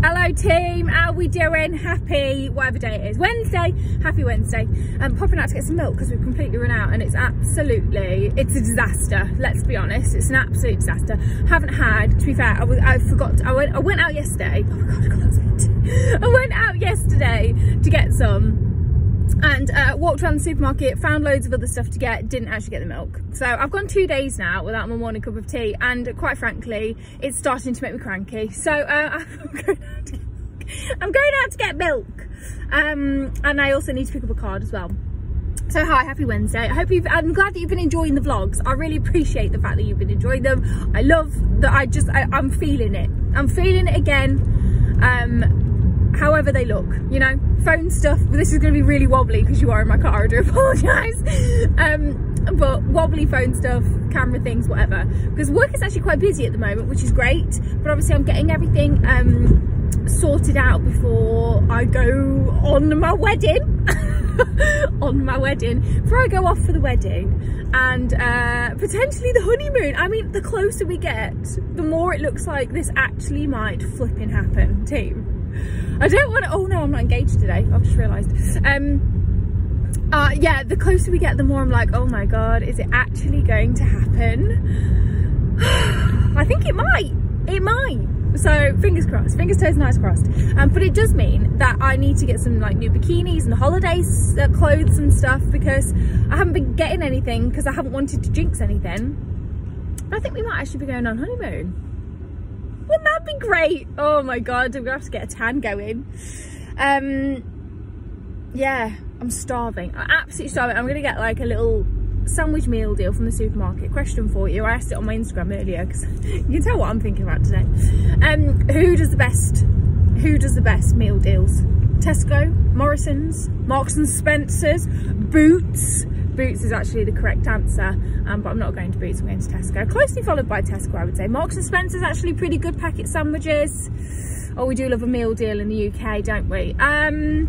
Hello team, how are we doing? Happy whatever day it is. Wednesday, happy Wednesday. I'm popping out to get some milk because we've completely run out and it's absolutely, it's a disaster. Let's be honest, it's an absolute disaster. Haven't had, to be fair, I, was, I forgot, I went, I went out yesterday. Oh my God, I that I went out yesterday to get some and uh, walked around the supermarket, found loads of other stuff to get, didn't actually get the milk. So I've gone two days now without my morning cup of tea and quite frankly, it's starting to make me cranky. So uh, I'm, going get, I'm, going out to get milk. Um, and I also need to pick up a card as well. So hi, happy Wednesday. I hope you've, I'm glad that you've been enjoying the vlogs. I really appreciate the fact that you've been enjoying them. I love that I just, I, I'm feeling it. I'm feeling it again. Um, however they look, you know, phone stuff. This is going to be really wobbly because you are in my car, I do apologise. Um, but wobbly phone stuff, camera things, whatever. Because work is actually quite busy at the moment, which is great. But obviously I'm getting everything um, sorted out before I go on my wedding. on my wedding before I go off for the wedding and uh, potentially the honeymoon. I mean, the closer we get, the more it looks like this actually might flipping happen, team. I don't want to, oh no, I'm not engaged today. I've just realised. Um, uh, yeah, the closer we get, the more I'm like, oh my God, is it actually going to happen? I think it might, it might. So fingers crossed, fingers toes and eyes crossed. Um, but it does mean that I need to get some like new bikinis and holidays uh, clothes and stuff because I haven't been getting anything because I haven't wanted to jinx anything. But I think we might actually be going on honeymoon. Wouldn't that be great? Oh my God, I'm gonna have to get a tan going. Um, yeah, I'm starving. I'm absolutely starving. I'm gonna get like a little sandwich meal deal from the supermarket. Question for you. I asked it on my Instagram earlier because you can tell what I'm thinking about today. Um, who does the best, who does the best meal deals? Tesco, Morrisons, Marks and Spencer's, Boots, Boots is actually the correct answer, um, but I'm not going to Boots, I'm going to Tesco. Closely followed by Tesco, I would say. Marks and Spencer's actually pretty good packet sandwiches. Oh, we do love a meal deal in the UK, don't we? Um,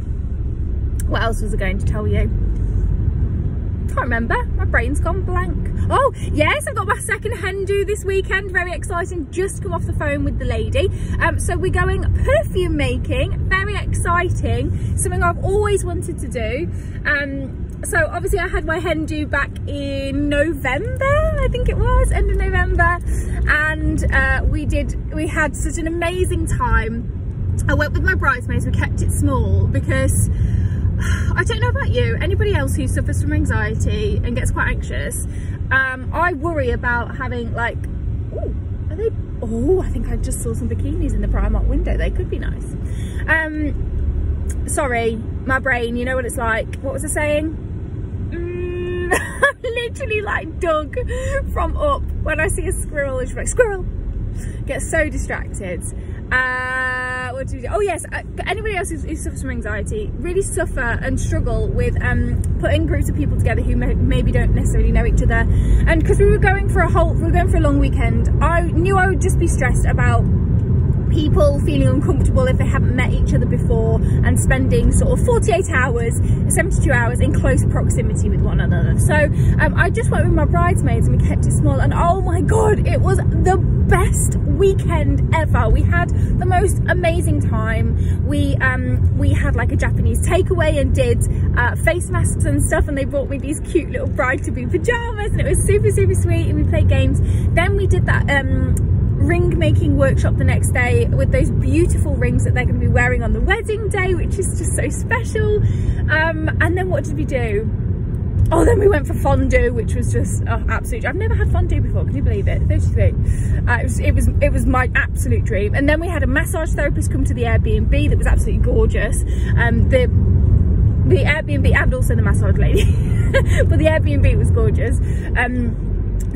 what else was I going to tell you? can't remember my brain's gone blank oh yes i've got my second hen do this weekend very exciting just come off the phone with the lady um, so we're going perfume making very exciting something i've always wanted to do um, so obviously I had my hen do back in November, I think it was, end of November. And uh, we did, we had such an amazing time. I went with my bridesmaids, we kept it small because I don't know about you, anybody else who suffers from anxiety and gets quite anxious, um, I worry about having like, oh, are they, oh, I think I just saw some bikinis in the Primark window, they could be nice. Um, sorry, my brain, you know what it's like. What was I saying? Literally like Dug from Up. When I see a squirrel, it's like, squirrel! Get so distracted. Uh, what do we do? Oh yes, uh, anybody else who, who, suffers from anxiety really suffer and struggle with um, putting groups of people together who may, maybe don't necessarily know each other. And because we were going for a whole, we were going for a long weekend, I knew I would just be stressed about people feeling uncomfortable if they haven't met each other before and spending sort of 48 hours 72 hours in close proximity with one another. So um, I just went with my bridesmaids and we kept it small and oh my god it was the best weekend ever. We had the most amazing time. We um we had like a Japanese takeaway and did uh, face masks and stuff and they brought me these cute little bride to be pajamas and it was super super sweet and we played games. Then we did that um ring making workshop the next day with those beautiful rings that they're going to be wearing on the wedding day which is just so special. Um, and then what did we do? Oh then we went for fondue which was just oh, absolute i've never had fondue before can you believe it? 33 uh, it was it was it was my absolute dream. And then we had a massage therapist come to the airbnb that was absolutely gorgeous. Um, the the airbnb and also the massage lady. But the airbnb was gorgeous. Um,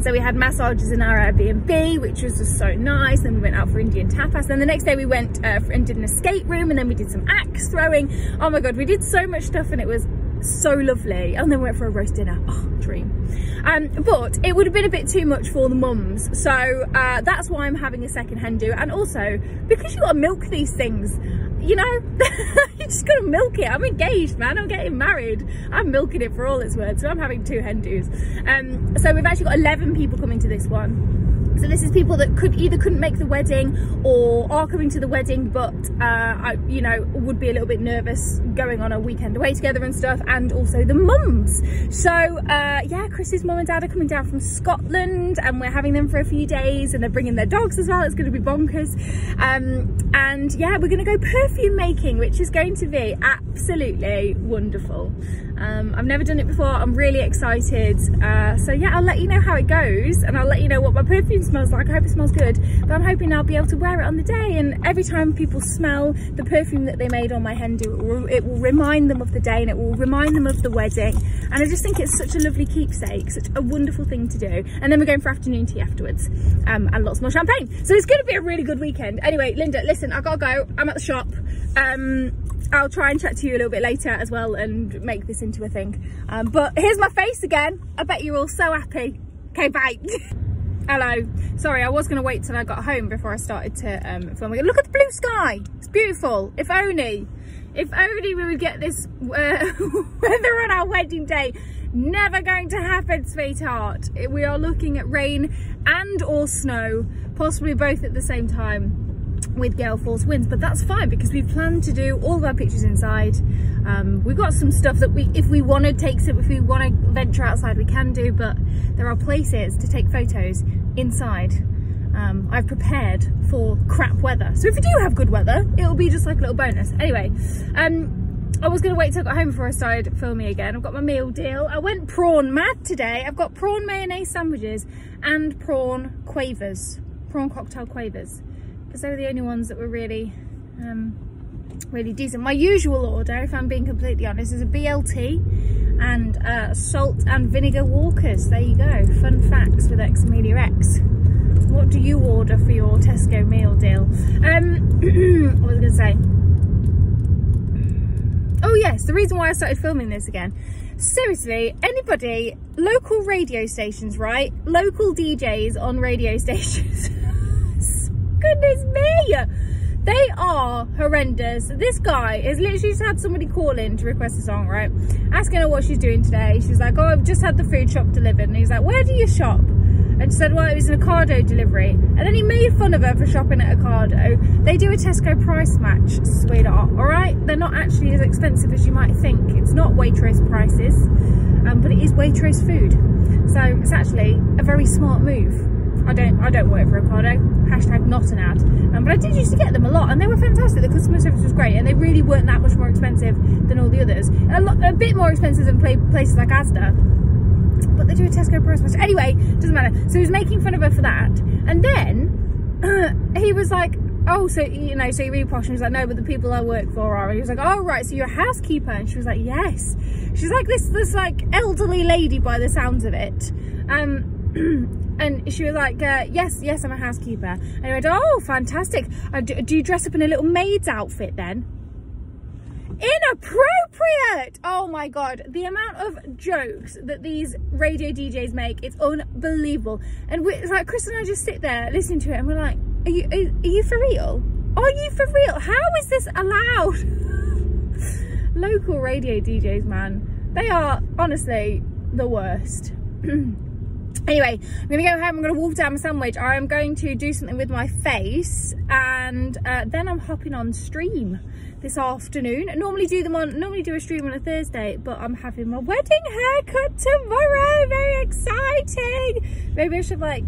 so we had massages in our Airbnb, which was just so nice. Then we went out for Indian tapas. Then the next day we went uh, and did an escape room and then we did some axe throwing. Oh my God, we did so much stuff and it was so lovely. And then we went for a roast dinner. Oh, dream. Um, but it would have been a bit too much for the mums. So uh, that's why I'm having a second hen do. And also, because you got to milk these things, you know, you just gotta milk it. I'm engaged, man. I'm getting married. I'm milking it for all it's worth. So I'm having two hen dos. Um, so we've actually got 11 people coming to this one So this is people that could either couldn't make the wedding or are coming to the wedding, but uh, I, you know, would be a little bit nervous going on a weekend away together and stuff, and also the mums. So uh, yeah, Chris's mum and dad are coming down from Scotland, and we're having them for a few days, and they're bringing their dogs as well. It's going to be bonkers. Um, and yeah, we're going to go perfume making, which is going to be absolutely wonderful. Um, I've never done it before. I'm really excited. Uh, so yeah, I'll let you know how it goes, and I'll let you know what my perfume smells like. I hope it smells good, but I'm hoping I'll be able to wear it on the day. And every time people smell the perfume that they made on my hen do, it will, it will remind them of the day and it will remind them of the wedding. And I just think it's such a lovely keepsake, such a wonderful thing to do. And then we're going for afternoon tea afterwards um, and lots more champagne. So it's going to be a really good weekend. Anyway, Linda, listen, I gotta go. I'm at the shop. Um, I'll try and chat to you a little bit later as well and make this into a thing. Um, but here's my face again. I bet you're all so happy. Okay, bye. Hello. Sorry, I was going to wait till I got home before I started to um, film. Look at the blue sky. It's beautiful. If only, if only we would get this uh, weather on our wedding day. Never going to happen, sweetheart. We are looking at rain and or snow, possibly both at the same time with gale force winds but that's fine because we've planned to do all of our pictures inside um, we've got some stuff that we if we want to take some if we want to venture outside we can do but there are places to take photos inside um, I've prepared for crap weather so if we do have good weather it'll be just like a little bonus anyway um, I was going to wait till I got home before I started filming again. I've got my meal deal. I went prawn mad today. I've got prawn mayonnaise sandwiches and prawn quavers, prawn cocktail quavers because they were the only ones that were really um, really decent. My usual order, if I'm being completely honest, is a BLT and uh, salt and vinegar walkers. There you go. Fun facts with X Amelia X. What do you order for your Tesco meal deal? Um, what was I going to say? Oh yes, the reason why I started filming this again. Seriously, anybody, local radio stations, right? Local DJs on radio stations goodness me. They are horrendous. This guy has literally just had somebody call in to request a song right? Asking her what she's doing today. She's like oh i've just had the food shop delivered. And he's like where do you shop? And she said well it was an ocado delivery. And then he made fun of her for shopping at ocado. They do a tesco price match sweetheart all right? They're not actually as expensive as you might think. It's not waitrose prices um, but it is waitrose food. So it's actually a very smart move I don't I don't work for Ocado. Hashtag not an ad. Um, but I did used to get them a lot and they were fantastic. The customer service was great and they really weren't that much more expensive than all the others. A, a bit more expensive than places like Asda. But they do a Tesco price match. Anyway, doesn't matter. So he was making fun of her for that. And then he was like, oh, so, you know, so you're really posh. And he was like, no, but the people I work for are. And he was like, oh, right, so you're a housekeeper. And she was like, yes. She's like this, this like elderly lady by the sounds of it. Um, and she was like uh, yes yes i'm a housekeeper. And i went oh fantastic. Uh, do, do you dress up in a little maid's outfit then? Inappropriate! Oh my god. The amount of jokes that these radio djs make it's unbelievable. And we like chris and i just sit there listening to it and we're like are you are, are you for real? Are you for real? How is this allowed? Local radio djs man they are honestly the worst anyway i'm gonna go home i'm gonna walk down my sandwich. I'm going to do something with my face and uh, then i'm hopping on stream this afternoon. I normally do them on normally do a stream on a thursday but i'm having my wedding haircut tomorrow. Very exciting! Maybe i should like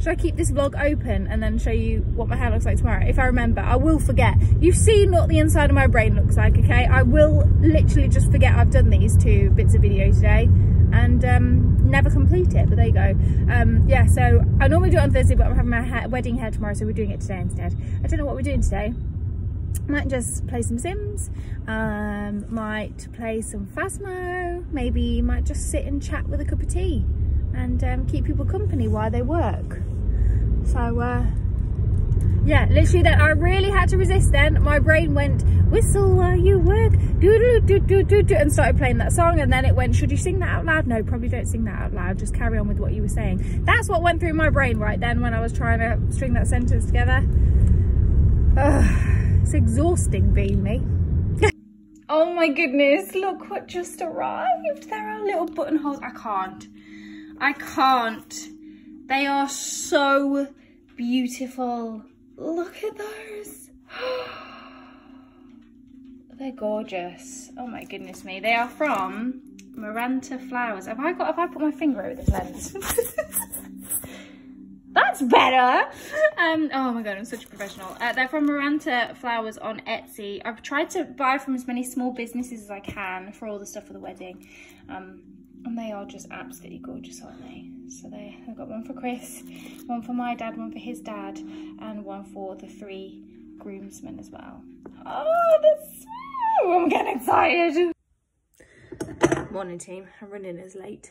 should I keep this vlog open and then show you what my hair looks like tomorrow? If I remember, I will forget. You've seen what the inside of my brain looks like, okay? I will literally just forget I've done these two bits of video today and um, never complete it, but there you go. Um, yeah, so I normally do it on Thursday, but I'm having my hair, wedding hair tomorrow, so we're doing it today instead. I don't know what we're doing today. Might just play some Sims, um, might play some Phasmo, maybe might just sit and chat with a cup of tea and um, keep people company while they work. So, uh, yeah, literally that I really had to resist then. My brain went, whistle while you work, do do do do do do, and started playing that song. And then it went, should you sing that out loud? No, probably don't sing that out loud. Just carry on with what you were saying. That's what went through my brain right then when I was trying to string that sentence together. Ugh, it's exhausting being me. oh my goodness, look what just arrived. There are little buttonholes. I can't. I can't They are so beautiful. Look at those. They're gorgeous. Oh my goodness me. They are from Maranta Flowers. Have I got, have I put my finger over the lens? That's better. Um, oh my God, I'm such a professional. Uh, they're from Maranta Flowers on Etsy. I've tried to buy from as many small businesses as I can for all the stuff for the wedding. Um, and they are just absolutely gorgeous, aren't they? So they, I've got one for Chris, one for my dad, one for his dad, and one for the three groomsmen as well. Oh, that's so, I'm getting excited. Morning team, I'm running as late.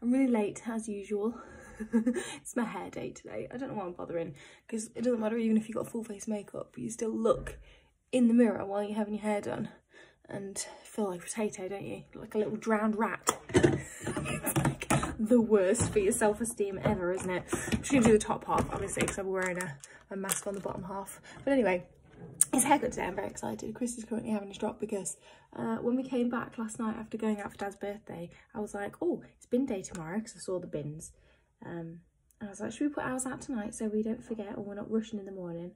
I'm really late as usual. it's my hair day today. I don't know why I'm bothering because it doesn't matter even if you've got full face makeup, you still look in the mirror while you're having your hair done and feel like a potato, don't you? Like a little drowned rat. it's like the worst for your self-esteem ever, isn't it? I'm just gonna do the top half, obviously, because I'm wearing a, a mask on the bottom half. But anyway, his haircut today, I'm very excited. Chris is currently having his drop because uh, when we came back last night after going out for Dad's birthday, I was like, oh, it's bin day tomorrow because I saw the bins. Um, and I was like, should we put ours out tonight so we don't forget or we're not rushing in the morning?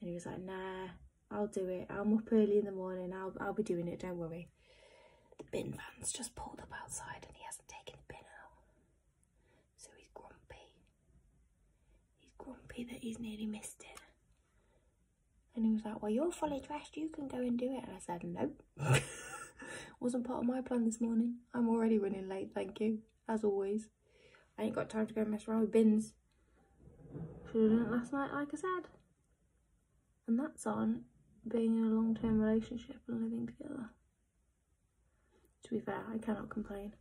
And he was like, nah, I'll do it. I'm up early in the morning. I'll, I'll be doing it, don't worry. The bin van's just pulled up outside and he hasn't taken the bin out. So he's grumpy. He's grumpy that he's nearly missed it. And he was like, well, you're fully dressed. You can go and do it. And I said, nope. Wasn't part of my plan this morning. I'm already running late, thank you. As always. I ain't got time to go mess around with bins. Should have done it last night, like I said. And that's on being in a long-term relationship and living together. To be fair, I cannot complain.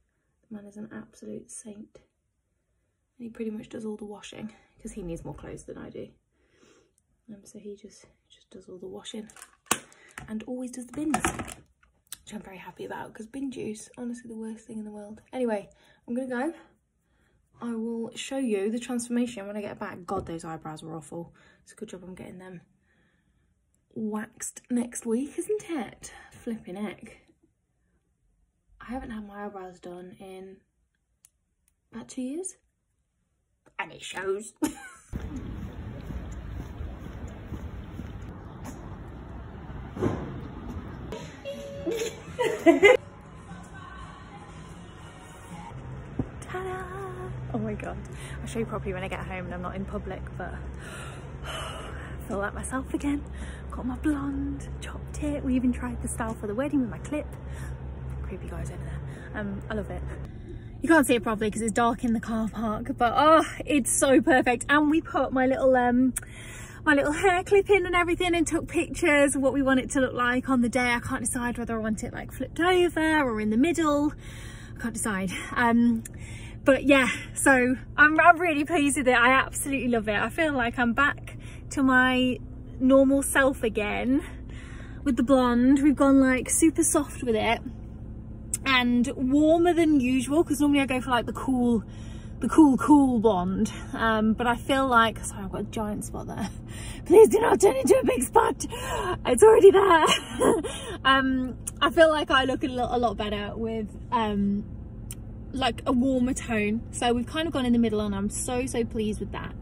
The man is an absolute saint. And he pretty much does all the washing because he needs more clothes than I do. Um, so he just, just does all the washing and always does the bins, which I'm very happy about because bin juice, honestly the worst thing in the world. Anyway, I'm going to go. I will show you the transformation when I get back. God, those eyebrows were awful. It's a good job I'm getting them waxed next week, isn't it? Flipping heck. I haven't had my eyebrows done in about two years. And it shows. Oh my god. I'll show you properly when I get home and I'm not in public, but I feel like myself again. Got my blonde, chopped it. We even tried the style for the wedding with my clip. Creepy guys over there. Um, I love it. You can't see it properly because it's dark in the car park, but oh, it's so perfect. And we put my little um my little hair clip in and everything and took pictures of what we want it to look like on the day. I can't decide whether I want it like flipped over or in the middle. I can't decide. Um, but yeah, so I'm, I'm really pleased with it. I absolutely love it. I feel like I'm back to my normal self again with the blonde. We've gone like super soft with it and warmer than usual because normally I go for like the cool the cool cool blonde. Um, but I feel like sorry I've got a giant spot there. Please do not turn into a big spot. It's already there. Um, I feel like I look a lot, a lot better with um, like a warmer tone. So we've kind of gone in the middle and I'm so so pleased with that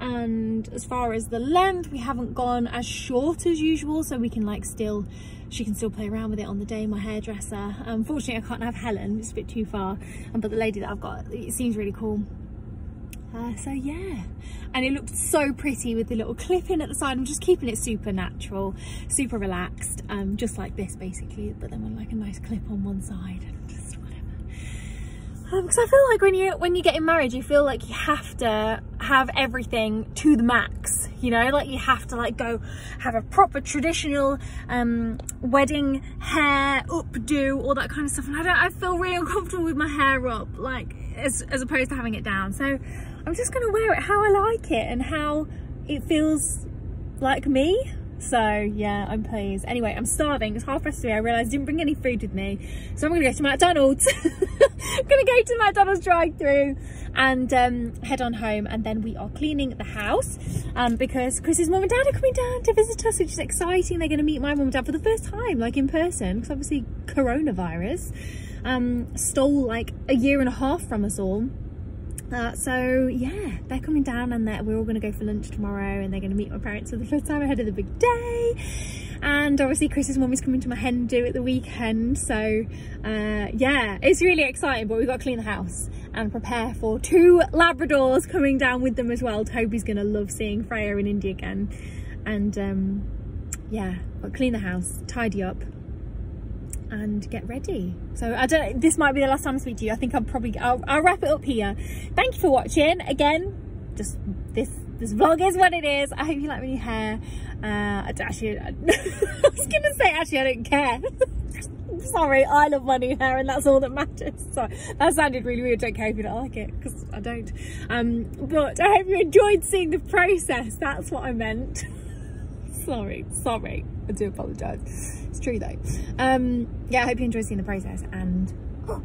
and as far as the length we haven't gone as short as usual so we can like still she can still play around with it on the day my hairdresser. Unfortunately i can't have helen it's a bit too far. Um, but the lady that i've got it seems really cool. Uh, so yeah. And it looked so pretty with the little clip in at the side. I'm just keeping it super natural super relaxed um just like this basically but then with like a nice clip on one side because um, I feel like when you when you're getting married you feel like you have to have everything to the max you know like you have to like go have a proper traditional um, wedding hair updo all that kind of stuff and I don't I feel really uncomfortable with my hair up like as, as opposed to having it down so I'm just gonna wear it how I like it and how it feels like me so yeah, I'm pleased. Anyway, I'm starving. It's half past three. I realised I didn't bring any food with me. So I'm to go to McDonald's. To go to McDonald's drive through and um, head on home. And then we are cleaning the house um, because Chris's mum and dad are coming down to visit us, which is exciting. They're going to meet my mum and dad for the first time, like in person, because obviously coronavirus um, stole like a year and a half from us all uh, so yeah, they're coming down and we're all going to go for lunch tomorrow and they're going to meet my parents for the first time ahead of the big day. And obviously Chris's mum is coming to my hen do at the weekend. So uh, yeah, it's really exciting, but we've got to clean the house and prepare for two Labradors coming down with them as well. Toby's going to love seeing Freya and India again. And um, yeah, but clean the house, tidy up, and get ready so i don't this might be the last time i speak to you i think i'll probably I'll, I'll, wrap it up here thank you for watching again just this this vlog is what it is. I hope you like my new hair. Uh actually i was gonna say actually i don't care. Sorry i love my new hair and that's all that matters. So that sounded really weird. Don't care if you don't like it because i don't. Um but i hope you enjoyed seeing the process. That's what i meant. Sorry sorry. I do apologize. It's true though. Um yeah i hope you enjoy seeing the process and oh,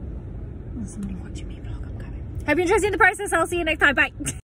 somebody watching me vlog. I'm coming. Hope you enjoy seeing the process. I'll see you next time. Bye